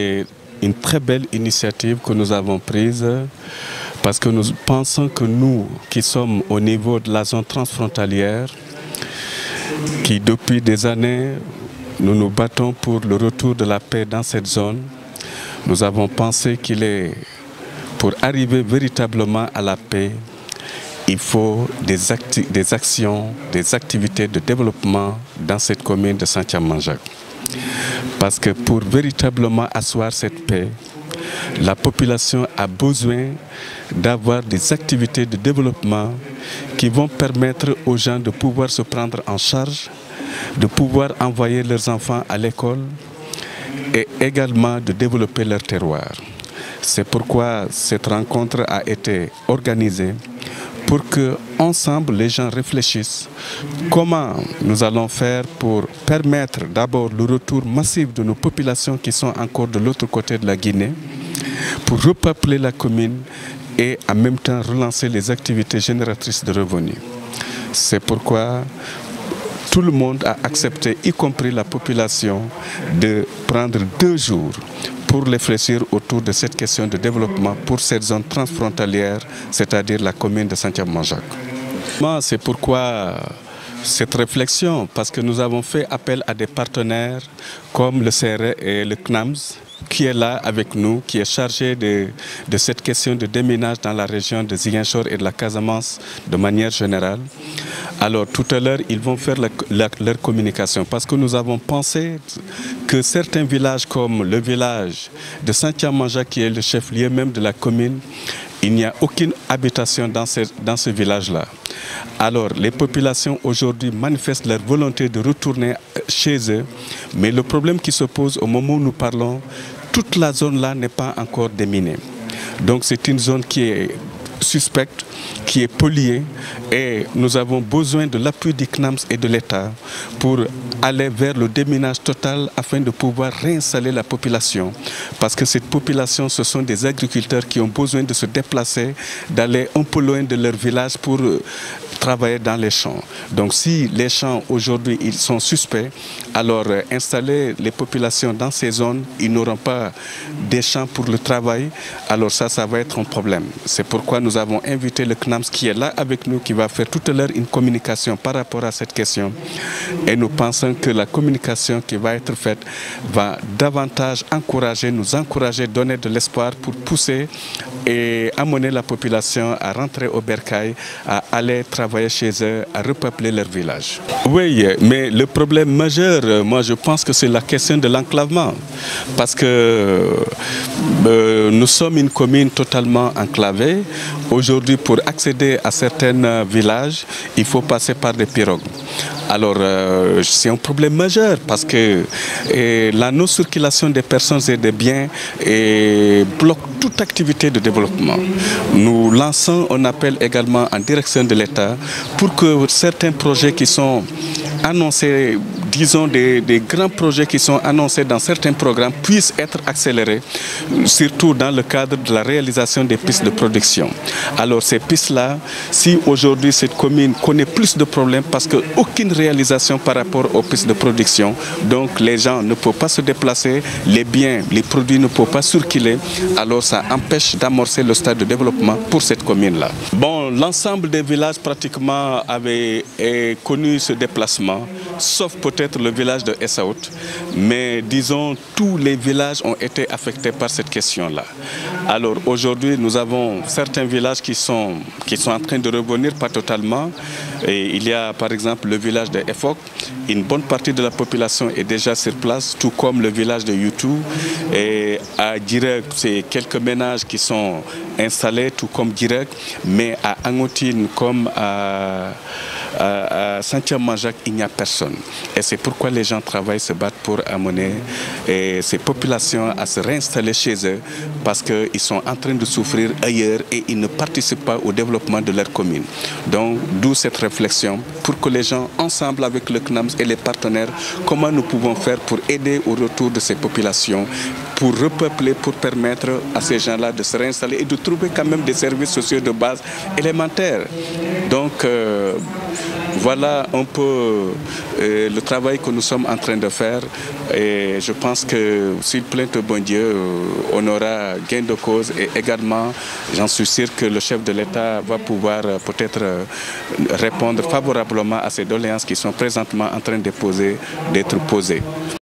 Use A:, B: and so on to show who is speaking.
A: C'est une très belle initiative que nous avons prise parce que nous pensons que nous qui sommes au niveau de la zone transfrontalière, qui depuis des années nous nous battons pour le retour de la paix dans cette zone, nous avons pensé qu'il est pour arriver véritablement à la paix, il faut des, des actions, des activités de développement dans cette commune de Saint-Manjac. Parce que pour véritablement asseoir cette paix, la population a besoin d'avoir des activités de développement qui vont permettre aux gens de pouvoir se prendre en charge, de pouvoir envoyer leurs enfants à l'école et également de développer leur terroir. C'est pourquoi cette rencontre a été organisée pour que ensemble les gens réfléchissent comment nous allons faire pour permettre d'abord le retour massif de nos populations qui sont encore de l'autre côté de la Guinée, pour repeupler la commune et en même temps relancer les activités génératrices de revenus. C'est pourquoi tout le monde a accepté, y compris la population, de prendre deux jours pour réfléchir autour de cette question de développement pour cette zone transfrontalière, c'est-à-dire la commune de Saint-Manjac. C'est pourquoi cette réflexion, parce que nous avons fait appel à des partenaires comme le CRE et le CNAMS, qui est là avec nous, qui est chargé de, de cette question de déménage dans la région de Ziguinchor et de la Casamance de manière générale. Alors tout à l'heure, ils vont faire leur communication parce que nous avons pensé que certains villages comme le village de Saint-Yamanja, qui est le chef-lieu même de la commune, il n'y a aucune habitation dans ce, dans ce village-là. Alors, les populations aujourd'hui manifestent leur volonté de retourner chez eux, mais le problème qui se pose au moment où nous parlons, toute la zone-là n'est pas encore déminée. Donc, c'est une zone qui est suspecte, qui est polluée, et nous avons besoin de l'appui du CNAMS et de l'État pour aller vers le déminage total afin de pouvoir réinstaller la population. Parce que cette population, ce sont des agriculteurs qui ont besoin de se déplacer, d'aller un peu loin de leur village pour travailler dans les champs. Donc si les champs aujourd'hui ils sont suspects, alors euh, installer les populations dans ces zones, ils n'auront pas des champs pour le travail, alors ça, ça va être un problème. C'est pourquoi nous avons invité le CNAMS qui est là avec nous, qui va faire tout à l'heure une communication par rapport à cette question. Et nous pensons que la communication qui va être faite va davantage encourager, nous encourager, donner de l'espoir pour pousser et amener la population à rentrer au bercail, à aller travailler chez eux, à repeupler leur village. Oui, mais le problème majeur, moi je pense que c'est la question de l'enclavement. Parce que euh, nous sommes une commune totalement enclavée. Aujourd'hui, pour accéder à certains villages, il faut passer par des pirogues. Alors, euh, c'est un problème majeur parce que la non-circulation des personnes et des biens bloque toute activité de développement. Nous lançons un appel également en direction de l'État pour que certains projets qui sont annoncés, disons des, grands projets qui sont annoncés dans certains programmes puissent être accélérés, surtout dans le cadre de la réalisation des pistes de production. Alors ces pistes-là, si aujourd'hui cette commune connaît plus de problèmes parce qu'aucune réalisation par rapport aux pistes de production, donc les gens ne peuvent pas se déplacer, les biens, les produits ne peuvent pas circuler, alors ça empêche d'amorcer le stade de développement pour cette commune-là. Bon, l'ensemble des villages pratiquement avaient connu ce déplacement, sauf peut-être le village de Essaout, mais disons tous les villages ont été affectés par cette question-là. Alors aujourd'hui, nous avons certains villages qui sont, qui sont en train de revenir, pas totalement. Et il y a par exemple le village de Efok, une bonne partie de la population est déjà sur place, tout comme le village de Youtou. Et à Direk, c'est quelques ménages qui sont installés, tout comme Direk, mais à Angotine comme à Saint-Manjac, il n'y a personne. Et c'est pourquoi les gens travaillent, se battent pour amener ces populations à se réinstaller chez eux parce qu'ils sont en train de souffrir ailleurs et ils ne participent pas au développement de leur commune. Donc, d'où cette réflexion pour que les gens, ensemble avec le CNAMS et les partenaires, comment nous pouvons faire pour aider au retour de ces populations, pour repeupler, pour permettre à ces gens-là de se réinstaller et de trouver quand même des services sociaux de base élémentaires. Donc, euh, Voilà un peu euh, le travail que nous sommes en train de faire et je pense que s'il plaît au bon Dieu, euh, on aura gain de cause et également, j'en suis sûr que le chef de l'État va pouvoir euh, peut-être répondre favorablement à ces doléances qui sont présentement en train d'être posées.